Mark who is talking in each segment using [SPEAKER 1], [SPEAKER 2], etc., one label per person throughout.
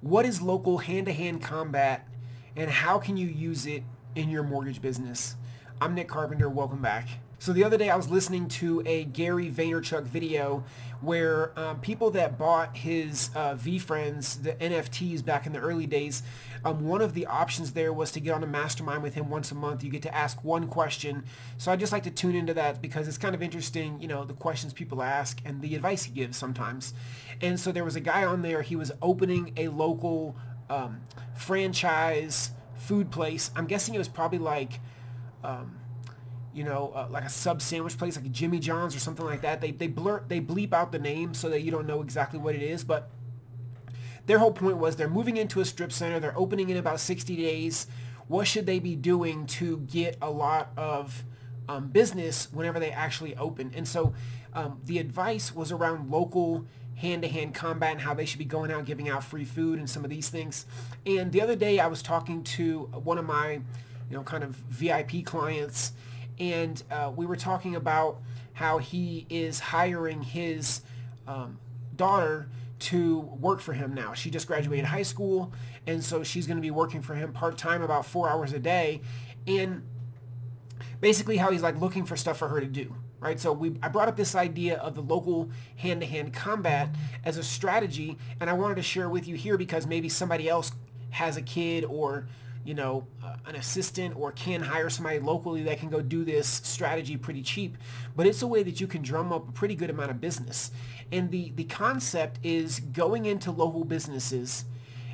[SPEAKER 1] what is local hand-to-hand combat and how can you use it in your mortgage business? I'm Nick Carpenter. Welcome back. So the other day I was listening to a Gary Vaynerchuk video where um, people that bought his uh, friends the NFTs back in the early days, um, one of the options there was to get on a mastermind with him once a month. You get to ask one question. So I just like to tune into that because it's kind of interesting, you know, the questions people ask and the advice he gives sometimes. And so there was a guy on there, he was opening a local um, franchise food place. I'm guessing it was probably like... Um, you know, uh, like a sub sandwich place, like Jimmy John's or something like that. They they blur they bleep out the name so that you don't know exactly what it is. But their whole point was they're moving into a strip center. They're opening in about 60 days. What should they be doing to get a lot of um, business whenever they actually open? And so um, the advice was around local hand-to-hand combat and how they should be going out giving out free food and some of these things. And the other day I was talking to one of my, you know, kind of VIP clients and uh, we were talking about how he is hiring his um, daughter to work for him now. She just graduated high school, and so she's going to be working for him part-time about four hours a day. And basically how he's like looking for stuff for her to do, right? So we, I brought up this idea of the local hand-to-hand combat as a strategy, and I wanted to share with you here because maybe somebody else has a kid or you know, uh, an assistant or can hire somebody locally that can go do this strategy pretty cheap. But it's a way that you can drum up a pretty good amount of business. And the, the concept is going into local businesses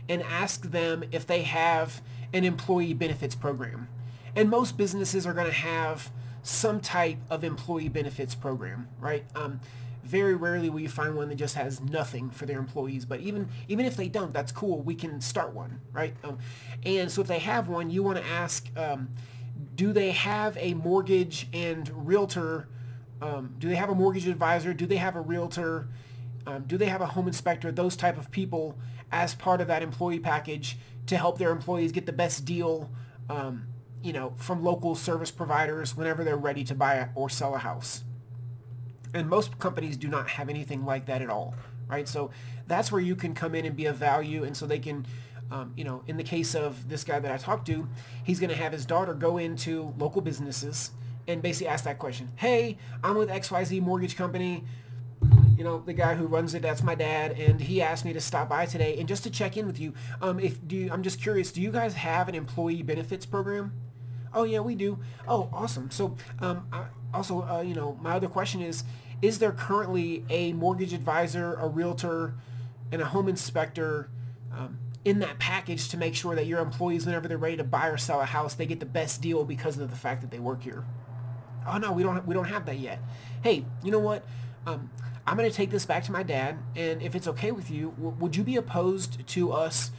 [SPEAKER 1] and ask them if they have an employee benefits program. And most businesses are going to have some type of employee benefits program, right? Um, very rarely will you find one that just has nothing for their employees. But even even if they don't, that's cool. We can start one, right? Um, and so if they have one, you want to ask, um, do they have a mortgage and realtor? Um, do they have a mortgage advisor? Do they have a realtor? Um, do they have a home inspector? Those type of people as part of that employee package to help their employees get the best deal, um, you know, from local service providers whenever they're ready to buy or sell a house. And most companies do not have anything like that at all, right? So that's where you can come in and be of value. And so they can, um, you know, in the case of this guy that I talked to, he's going to have his daughter go into local businesses and basically ask that question. Hey, I'm with XYZ Mortgage Company. You know, the guy who runs it, that's my dad, and he asked me to stop by today and just to check in with you. Um, if do you, I'm just curious, do you guys have an employee benefits program? Oh yeah, we do. Oh, awesome. So um, I, also, uh, you know, my other question is, is there currently a mortgage advisor, a realtor, and a home inspector um, in that package to make sure that your employees, whenever they're ready to buy or sell a house, they get the best deal because of the fact that they work here? Oh no, we don't. We don't have that yet. Hey, you know what? Um, I'm going to take this back to my dad, and if it's okay with you, would you be opposed to us?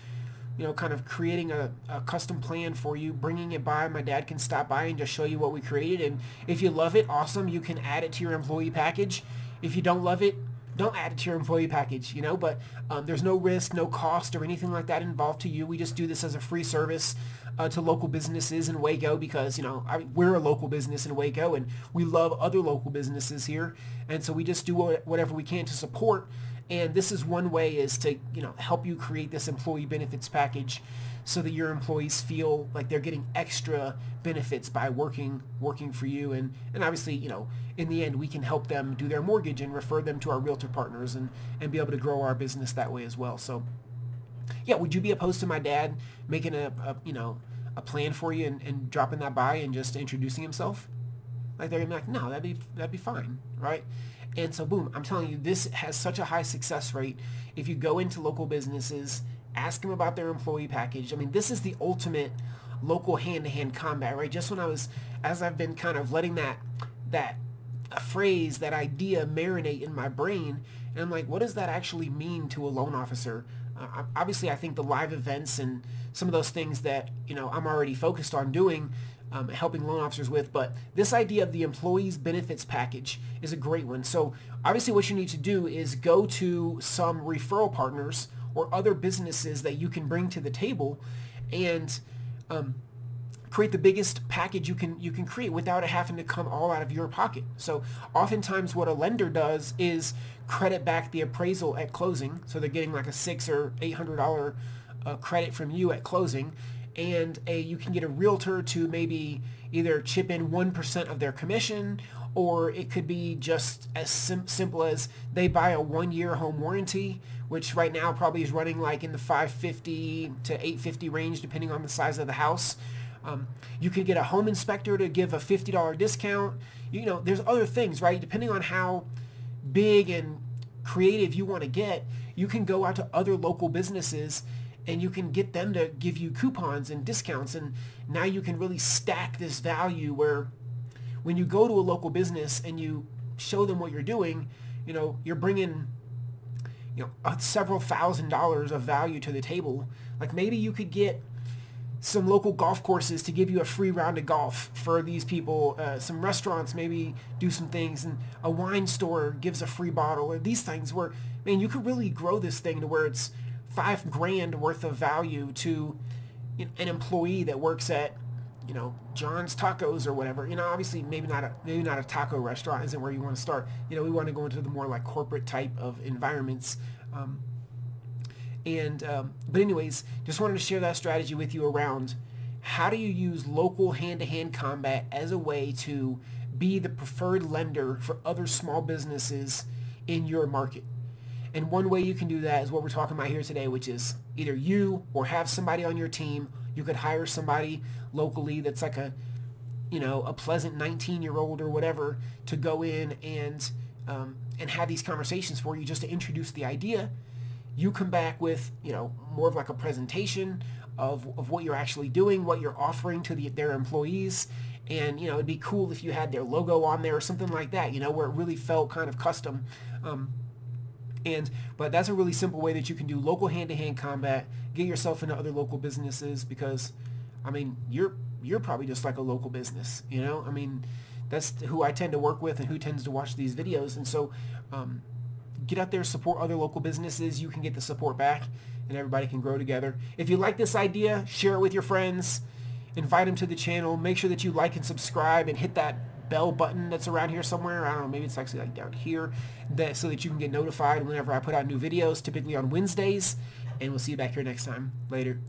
[SPEAKER 1] You know, kind of creating a, a custom plan for you, bringing it by. My dad can stop by and just show you what we created. And if you love it, awesome. You can add it to your employee package. If you don't love it, don't add it to your employee package, you know, but um, there's no risk, no cost or anything like that involved to you. We just do this as a free service uh, to local businesses in Waco because, you know, I, we're a local business in Waco and we love other local businesses here. And so we just do whatever we can to support and this is one way is to, you know, help you create this employee benefits package so that your employees feel like they're getting extra benefits by working working for you. And and obviously you know in the end we can help them do their mortgage and refer them to our realtor partners and and be able to grow our business that way as well. So yeah would you be opposed to my dad making a, a you know a plan for you and, and dropping that by and just introducing himself like they're gonna be like no that'd be that'd be fine right and so boom, I'm telling you, this has such a high success rate. If you go into local businesses, ask them about their employee package. I mean, this is the ultimate local hand-to-hand combat, right? Just when I was, as I've been kind of letting that, that phrase, that idea marinate in my brain, and I'm like, what does that actually mean to a loan officer? Uh, obviously, I think the live events and some of those things that, you know, I'm already focused on doing um, helping loan officers with. But this idea of the employees benefits package is a great one. So obviously what you need to do is go to some referral partners or other businesses that you can bring to the table and um, create the biggest package you can you can create without it having to come all out of your pocket. So oftentimes what a lender does is credit back the appraisal at closing. So they're getting like a six or eight hundred dollar uh, credit from you at closing, and a you can get a realtor to maybe either chip in one percent of their commission, or it could be just as sim- simple as they buy a one year home warranty, which right now probably is running like in the 550 to 850 range, depending on the size of the house. Um, you could get a home inspector to give a $50 discount. You know, there's other things, right? Depending on how big and creative you want to get, you can go out to other local businesses and you can get them to give you coupons and discounts. And now you can really stack this value where when you go to a local business and you show them what you're doing, you know, you're bringing you know, several thousand dollars of value to the table. Like maybe you could get some local golf courses to give you a free round of golf for these people. Uh, some restaurants maybe do some things, and a wine store gives a free bottle, or these things where, man, you could really grow this thing to where it's five grand worth of value to an employee that works at, you know, John's Tacos or whatever. You know, obviously maybe not a maybe not a taco restaurant isn't where you want to start. You know, we want to go into the more like corporate type of environments. Um, and um, but anyways, just wanted to share that strategy with you around how do you use local hand-to-hand combat as a way to be the preferred lender for other small businesses in your market. And one way you can do that is what we're talking about here today, which is either you or have somebody on your team. You could hire somebody locally that's like a, you know, a pleasant 19-year-old or whatever to go in and um, and have these conversations for you just to introduce the idea you come back with, you know, more of like a presentation of, of what you're actually doing, what you're offering to the, their employees. And, you know, it'd be cool if you had their logo on there or something like that, you know, where it really felt kind of custom. Um, and, but that's a really simple way that you can do local hand-to-hand combat, get yourself into other local businesses because, I mean, you're, you're probably just like a local business, you know? I mean, that's who I tend to work with and who tends to watch these videos. And so, um, get out there, support other local businesses. You can get the support back and everybody can grow together. If you like this idea, share it with your friends. Invite them to the channel. Make sure that you like and subscribe and hit that bell button that's around here somewhere. I don't know, maybe it's actually like down here that so that you can get notified whenever I put out new videos, typically on Wednesdays. And we'll see you back here next time. Later.